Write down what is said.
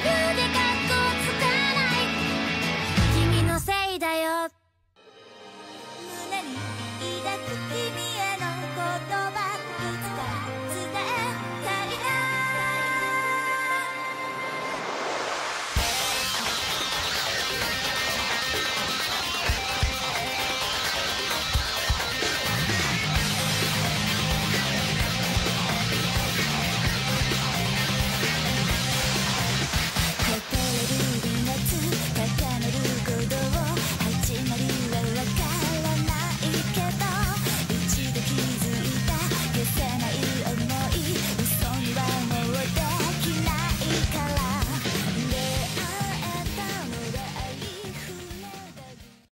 君で